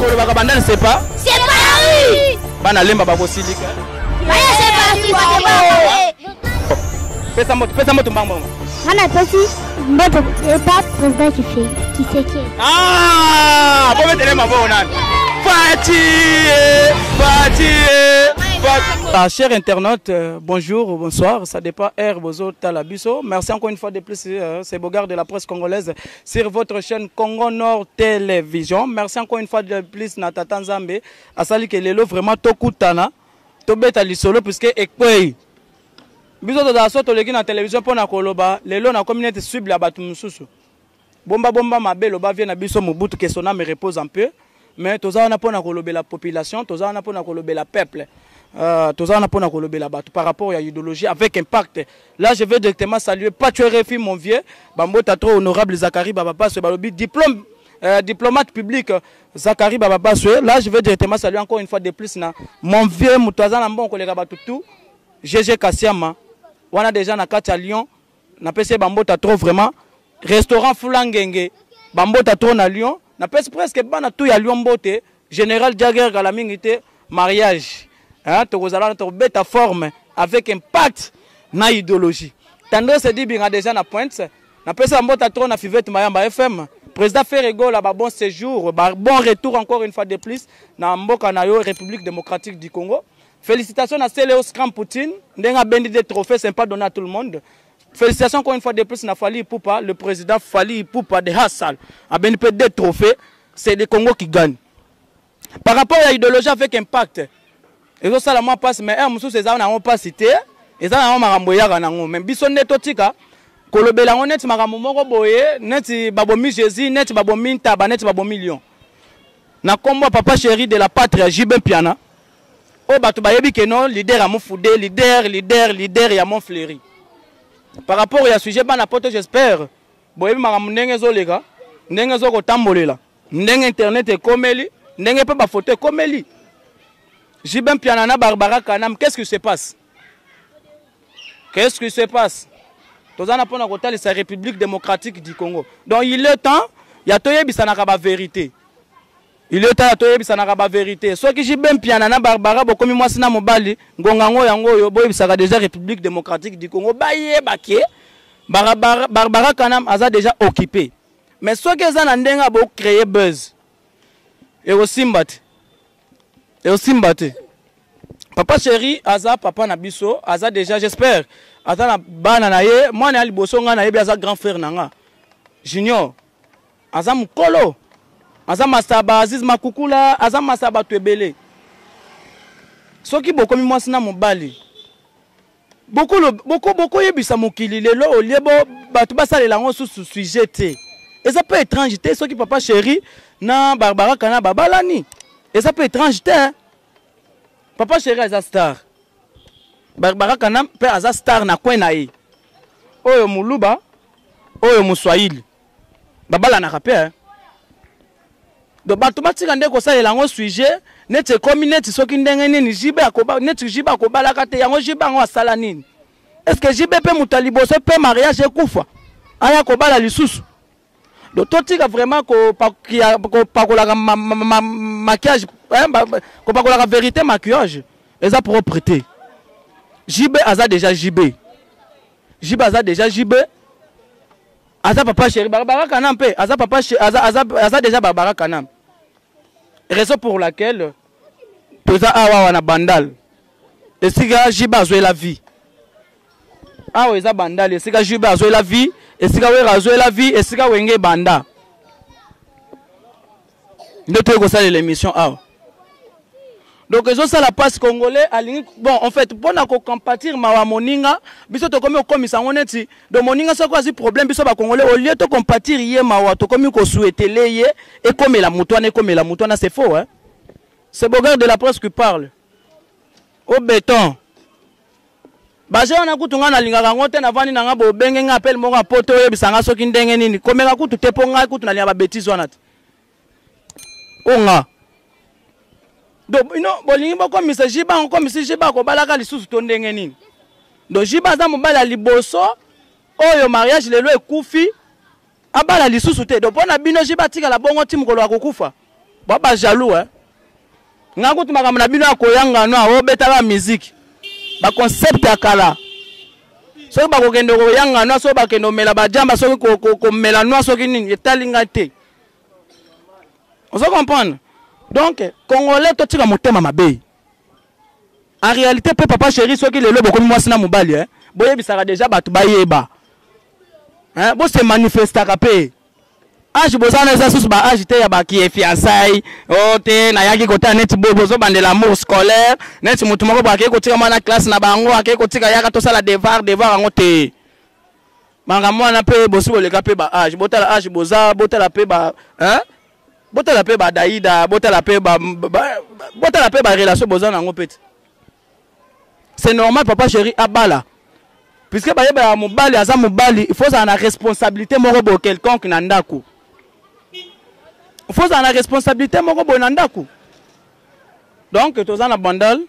kolobaka bandani sepa separi bana lemba bakosilika baye separi pesa moto pesa moto mbango Nga napesi mbote epa president kife kiseke. Ah, bobetele maboko nani? Fati, Fati, Fati. Chers internautes, euh, bonjour ou bonsoir, ça dépend R Bozo Talabiso. Merci encore une fois de plus, euh, c'est Bogard de la presse congolaise sur votre chaîne Congo Nord Télévision. Merci encore une fois de plus, Natata Nzambe. Asali Kelelo, vraiment, Tokutana. Tobeta Lisolo, puisque Ekwei. Biso tozala so toleki na television mpo na koloba lelo nakomi neti cible ya bato mosusu bomba bomba mabe loba vie na biso mobutu que son ame repose un peu mais toza wana mpo na kolobela population toza wana mpo na kolobela peuple Uh, toza wana mpo na kolobela bato par rapport ya idéologie avec impact là je veux directement saluer pacho refi mon vieux bambota trop honorable zakari babapaswe balobi diplôme euh, diplomate public euh, zakari babapaswe là je veux directement saluer encore une fois de plus na mon vieux moto aza na mbongo koleka bato tout GG Kasiama wana deja na kati ya Lyon napesi ye bambota trop vraiment restaurant Fulangenge bambota trop na Lyon napesi presque bana tout ya Lyon mbote General Jagger kala mingi te mariage hein, tokozala tokobeta forme avec impact na idéologie Tendresse Dibinga deja na pointe napesi bambota trop na Fivette Mayamba FM président Ferre Gola ba bon séjour ba bon retour encore une fois de plus na mboka na yo République démocratique du Congo Felicitations na Celeo Scram Poutine, ndenge abendi des trophées, c'est pas donné à tout le monde. Félicitations encore une fois de plus na Fally Ipupa, le président Fally Ipupa de Hassal, abendi pe des trophées, c'est le Congo qui gagne. Par rapport à l'idéologie avec impact, ezo sala mwa passe mais heure mosusu eza na yango passe te, eza na yango makambo eyaka na yango, mais biso nde totika kolobela yango neti makambo moko boye, neti babomi Jésus, neti babomi Ntaba, neti babomi Lion. Na kombo papa chéri de la patrie, JB Piana, oyo bato bayebi ke non leader ya mufude leader leader leader ya mont fleuri par rapport ya sujet bana poto j'espère boyebi makambo ndenge ezoleka ndenge ezokotambolela ndenge internet ekomeli ndenge mpe bafoto ekomeli jibin piana na barbara kanam qu'est ce qui se passe qu'est ce qui se passe toza na mpona kotalisa république démocratique du congo donc il est temps ya toyebisanaka bavérité Ilio tala toyebisanaka ba verite soki JB Mpiana na Barbara bokomi mwasi na mobali ngonga yango yango oyo boyebisaka deja Republique Democratique du Congo bayeba ke Barbara, Barbara Kanam aza deja occupe mais soki eza na ndenge ya bo créer buzz ekosimba te ekosimba te papa chéri aza papa na biso aza deja j'espère aza na bana na ye mwana ya liboso ngai nayebi aza grand frère na nga junior aza mukolo aza masaba aziz makukula aza masaba bato ebele soki bokomi mwasi na mobali bokoyebisa mokili lelo olie bato basalela yango susu sujet te eza mpe étrange te soki papa chéri na barbara kana babalani eza mpe étrange te Papa Cheri aza star. Barbara Kanam mpe aza star na coin na ye. Oyo muluba, oyo muswahili. Babalanaka mpe hein. Donc bato batika nde kosalela yango sujet neti ekomi neti soki ndenge nini JB akoba neti JB akobalaka te yango JB yango asala nini? Est-ce que JB mpe moto ya liboso mpe mariage ekufa aya kobala lisusu? donc totika vraiment kopakolaka maquillage kopakolaka verité maquillage eza propre te jb aza déjà jb jb aza déjà jb aza papa chéri barbara kana mpe aza papa aza, aza, aza déjà barbara kana raison pour laquelle toza awa wana bandal esika jibe azwela vie awa eza bandali esika jibe azwela vie esika wera azwela vie esika wenge banda nde toyei kosalela émission awa donc ezosala mpasi congolais alingi bon en fait mpo na kocompatir mawa moninga biso tokomi kokomisa yango neti do moninga soki azwi problème biso bacongolais olie tocompatir ye mawa tokomi kosuetele ye ekomela moto wana ekomela moto wana c'est faux hein? c'est bogard de la presse qui parle o beton baje wana kutu ngai nalingaka yango te navandi na ngai bobenge ngai apele moko ya poto oyebisa ngai soki ndenge nini komeka kutu te mpo ngai kutu nalingaka babetise wana te o nga donc bino bolingi bokomisa jiba okomisi jiba akobalaka lisusu to ndenge nini donc jiba aza mobali ya liboso oyo mariage lelo ekufi abala lisusu te donc pona bino jibe atikala bongo ti mokolo akokufa ba ba jaloux eh? nga kutu makambo na bino ya koyangano yango obetaka miziki baconcept ya kala soki bakokende koyanga nwa soki bakende komela bajamba soki komela nwa soki nini etali ngai te ozo comprendre donc congolais totika motema mabe En réalité pe papa chéri soki lelo bokomi mwasi na mobali eh, boyebisaka deja bato bayeba eh, bose manifestaka pe age boza na eza susu ba age te ya bakie fiansai o oh, te nayaki kotala neti boye bozobandela amour scolaire neti motu moko boye akei kotika mwana classe na bango akei kotika yaka tosala devoir devoir yango te makambo wana mpe bosi boleka mpe ba age botala age boza botala mpe ba hein? botala pe ba daida botala pe ba, ba botala pe ba relation boza nango pete c'est normal papa chéri abala puisque bayebaka mobali aza mobali il faut ozala na responsabilité moko boye quelconque na ndako il faut ozala na responsabilité moko boye na ndako donc toza na bandal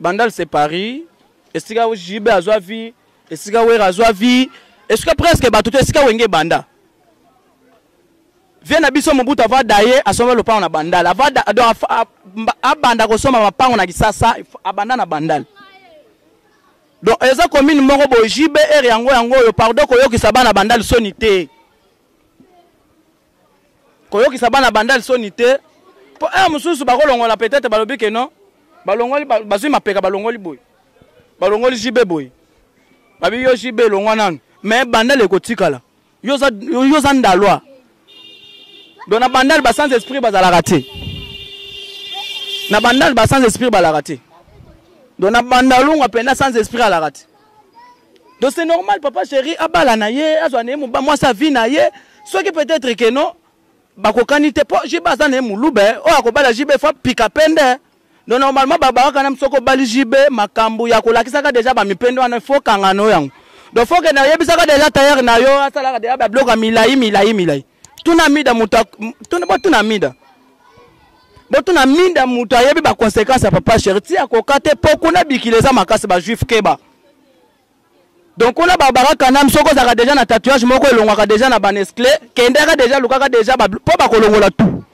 bandal c'est paris esika jb azwa vie esika wera azwa vie esika presque bato to esika wenge ebanda Vieux na biso Mobutu avant daye asomba lopango na Bandal. Avant da, do, af, a, mba, abanda kosomba mapango na Kisasa abanda na Bandal. Donc eza commune moko boye JBR yango yango oyo pardon koyokisa bana Bandal soni te. Koyokisa bana Bandal soni te. Po eh mususu bakolongola peut-être balobi que non. Balongoli ba- bazui mapeka balongoli boye. Balongoli JB boye. Babi yo JB longwa nanu. Mais Bandal ekotikala. yo oza yo oza ndalwa donc na bandal ba sans esprit bazalaka te na bandal ba sans esprit balaka te donc na bandalunga mpena sans esprit alaka te donc c'est normal papa chéri abala na ye azwa na ye mwasi avi na ye soki peut-être que non bakokani te mpo jb aza na ye molube oyo akobala jb fo apika pende Donc normalement ba baka na soko bali JB makambu ya kolakisa ka deja ba mipendo wana faut kanga no yango. Donc faut que na yebisa ka deja tailleur na yo asala ka deja ba bloka milayi milayi milayi. Tuna mida mutu tuna bo tuna mida. Bo tuna mida mutu ayebi ba conséquences ya papa chéri. Ti akokate po kuna bikile za makasi ba juif keba. Donc kuna Barbara Kanam soki ozalaka deja na tatouage moko elongwaka deja na banescle kendaka deja lukaka deja ba mpo bakolongola tout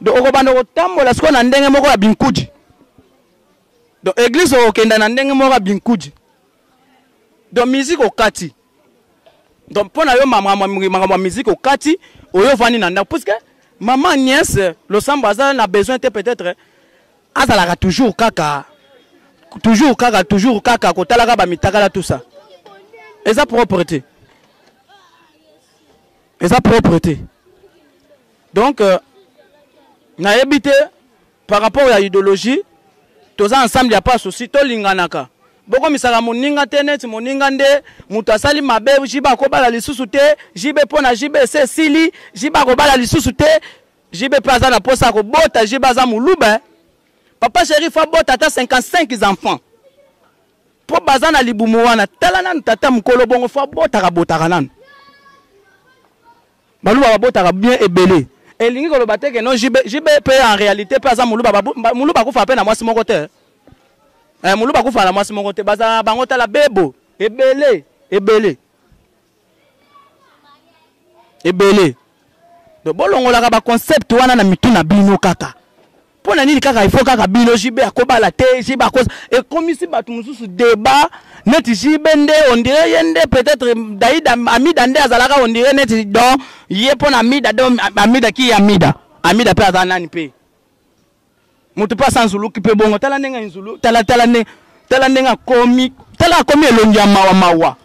donc okobanda kotambola sikoyo na ndenge moko ya binkuji donc eglise okokenda na ndenge moko ya binkuji donc musique okati donc mpo na yo makambo ya musique okati oyo ovandi na ndako puisque maman nièce losambo aza na besoin te peut-être azalaka toujours kaka toujours kaka toujours kaka kotalaka bamitakala tout ça eza propre te eza propre te donc euh, nayebi te par rapport ya idéologie toza ensemble ya pas souci tolinganaka bokomisaka moninga te neti moninga nde moto asali mabe jibe akobala lisusu te jibe mpo na jibe ese esili jibe akobala lisusu te JB pe aza na posa ya kobota, JB aza muluba. Papa Sherif abota ata 55 enfants. Po baza na libumu wana. Tala nanu tata mukolo bongo fo abotaka botaka nanu. Baluba babotaka bien ebele. Elingi koloba te ke non JB, JB pe en réalité pe aza muluba. Muluba akufa pe na mwasi moko te. Eh, muluba akufa na mwasi moko te. Baza bango tala bebo ebele ebele. ebele donc bolongolaka baconcept wana na mitu na bino kaka mpo na nini kaka ifo kaka bino jb akobala te jb akosa ekomisi bato mosusu deba neti jb nde ondire ye nde peut-être daid amida nde azalaka ondire neti don ye mpo na amida don amida ki amida amida mpe aza nani mpe Moto pe asanzuluki pe bongo tala ndenge inzulu tala tala nde tala ndenge akomi tala akomi elongi ya mawa mawa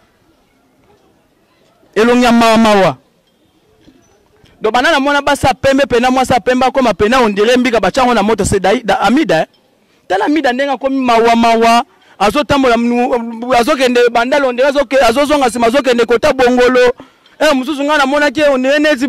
elongi ya mawa mawa do bana na mwana basi ya pembe pena mwasi ya pembe akoma pena ondire mbika batyango na moto se amida eh? tala amida ndenge akomi mawa mawa azotambola azokende bandalo ondire azozonga nsima azokende kota bongolo eh, mosusu ngai namonaki ondire neti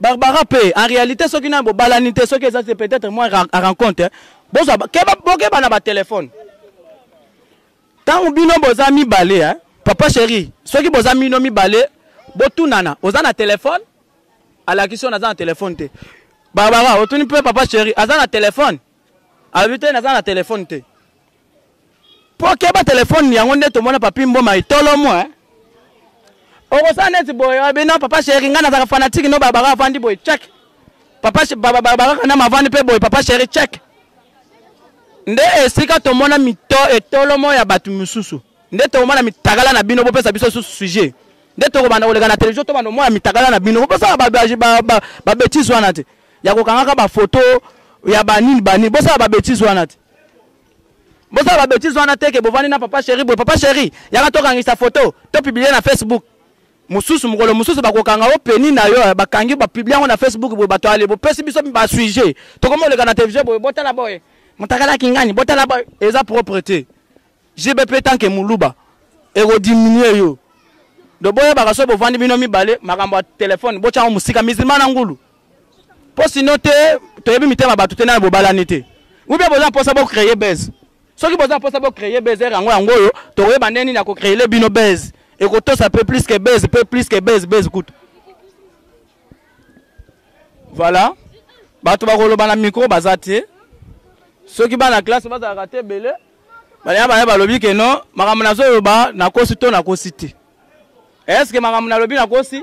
Barbara pe en realite soki nayo bobalani te soki eza te peut-être moi à rencontre bozwa keba bokeba na ba téléphone tango bino boza mibale hein papa chéri soki boza mino mibale botunana oza na téléphone alakisi yo naza na téléphone te Barbara otuni pe papa chéri aza na téléphone alobi te naza na téléphone te po keba telefone yango nde tomona papi mboma etolo mwa eh. okosala neti boye oyebi oh, no papa sheri ngai nazalaka fanatike no babaka avandi boye chek babakaka na mavandi mpe boye papa sheri chek nde esika tomona mito etolomo ya bato mosusu nde tokomona mitakala na bino bopesa biso susu sujet nde tokobanda koleka na televizio tobanda omona mitakala na bino bosala babetise wana te ya kokangaka bafoto ya banini banini bosala babetise wana te bosala ba betise wana te ke bovandi na papa chéri boye papa chéri yaka tokangisa photo topublie na facebook mosusu mokolo mosusu bakokanga yo peni na yo eh, bakangi bapublie yango na facebook boye bato ale bopesi biso basujet tokomi oleka na television boye botala boye motakalaki ngani botala boye eza propre te jbp tanke moluba ekodiminue yo do boyebaka soki bovandi bino mibale makambo ya telefone botyango mosika misilma na ngulu mpo sino te toyebi mitema bato te na bobalani te ubia boza na mposa bocreye base soki boza na mposa bocreye base ere yango yango oyo tokoyeba nde nini ya kocreele bino base ekotosa mpe plus que base mpe plus que base base kutu voilà bato bakoloba na mikro baza te soki bana classe bazalaka te ebele baya baya balobi ke no makambo nazoloba nakosi to nakosi te eske makambo nalobi nakosi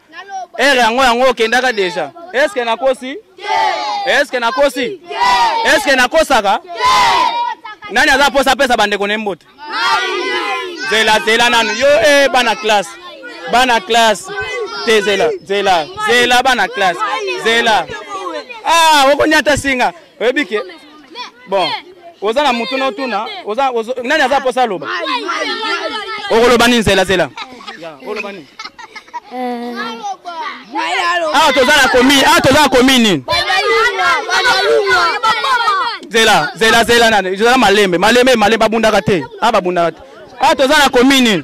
Ere yango yango okendaka deja. Eske nakosi? Eske nakosi? Eske nakosaka? Nani aza posa pesa bandeko ne mbote? Zela zela nanu yo eh bana classe. Bana classe. Te zela zela zela bana classe. Zela. Ah, okonyata singa. oyebi ke bon oza na motu na otuna nani aza mposa aloba okoloba nini zelazela oloba nini eh. awa toza na commune awa toza na commune nini zela zela zela nani zela malembe malembe malembe babundaka te awa babundaka te awa toza na commune nini